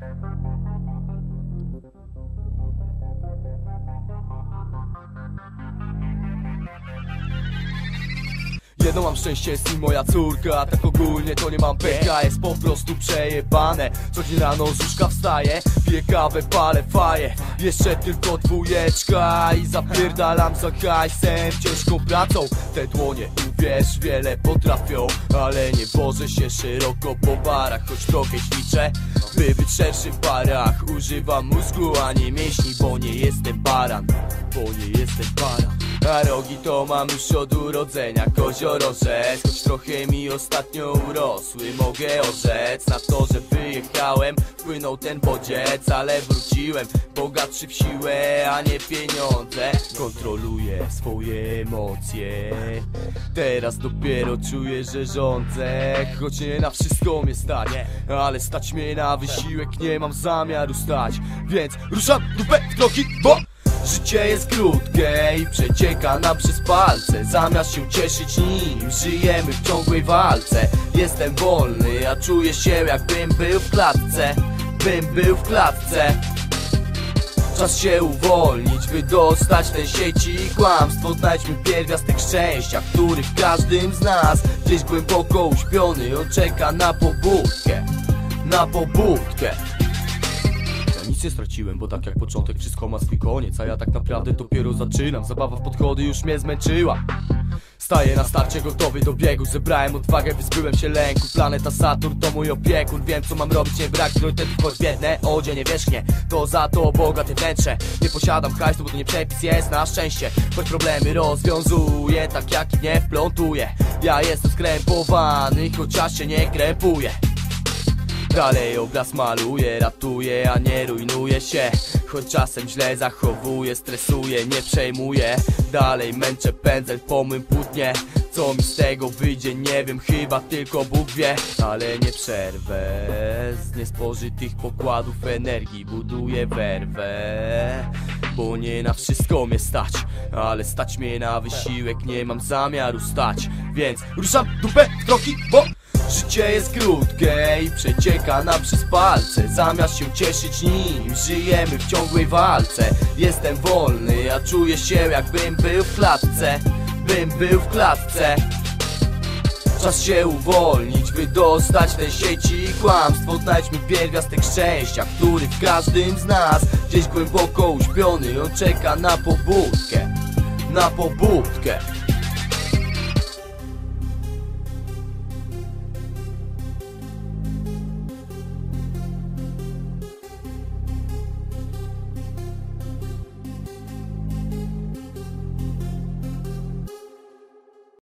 Thank you. Jedno mam szczęście, jest i moja córka. A Tak ogólnie to nie mam pecha, jest po prostu przejebane. Co dzień rano z łóżka wstaję, piję kawę, palę faję. Jeszcze tylko dwójeczka i zapierdalam za hajsem. Ciężką pracą te dłonie, uwierz, wiele potrafią. Ale nie wożę się szeroko po barach, choć trochę ćwiczę. By być szerszy w barach, używam mózgu, a nie mięśni Bo nie jestem baran, bo nie jestem baran a rogi to mam już od urodzenia Koziorożec. Choć trochę mi ostatnio urosły Mogę orzec. Na to, że wyjechałem Wpłynął ten bodziec, ale wróciłem Bogatszy w siłę, a nie pieniądze. Kontroluję swoje emocje. Teraz dopiero czuję, że rządzę. Choć nie na wszystko mnie stać Ale stać mnie na wysiłek Nie mam zamiaru stać. Więc ruszam dupę w kroki, bo Życie jest krótkie i przecieka nam przez palce. Zamiast się cieszyć nim, żyjemy w ciągłej walce. Jestem wolny, a czuję się jakbym był w klatce. Bym był w klatce. Czas się uwolnić, wydostać te sieci i kłamstwo. Znajdźmy pierwiastek szczęścia, który w każdym z nas. Gdzieś głęboko uśpiony, on czeka na pobudkę. Na pobudkę nic nie straciłem, bo tak jak początek wszystko ma swój koniec A ja tak naprawdę dopiero zaczynam. Zabawa w podchody już mnie zmęczyła. Staję na starcie gotowy do biegu. Zebrałem odwagę, wyzbyłem się lęku. Planeta Saturn to mój opiekun. Wiem co mam robić, nie brak priorytetów Choć biedne odzienie wierzchnie To za to bogate wnętrze. Nie posiadam hajsu, bo to nie przepis jest na szczęście. Choć problemy rozwiązuję Tak jak i nie wplątuję. Ja jestem skrępowany Chociaż się nie krępuję Dalej obraz maluję, ratuję, a nie rujnuję się. Choć czasem źle zachowuję, stresuję, nie przejmuję. Dalej męczę pędzel po mym płótnie. Co mi z tego wyjdzie, nie wiem, chyba tylko Bóg wie. Ale nie przerwę Z niespożytych pokładów energii. Buduję werwę Bo nie na wszystko mnie stać. Ale stać mnie na wysiłek, nie mam zamiaru stać. Więc ruszam dupę w kroki, bo Życie jest krótkie i przecieka nam przez palce. Zamiast się cieszyć nim, żyjemy w ciągłej walce. Jestem wolny, a czuję się jakbym był w klatce. Bym był w klatce. Czas się uwolnić, wydostać te sieci i kłamstwo. Znajdźmy pierwiastek szczęścia, który w każdym z nas Gdzieś głęboko uśpiony, on czeka na pobudkę Na pobudkę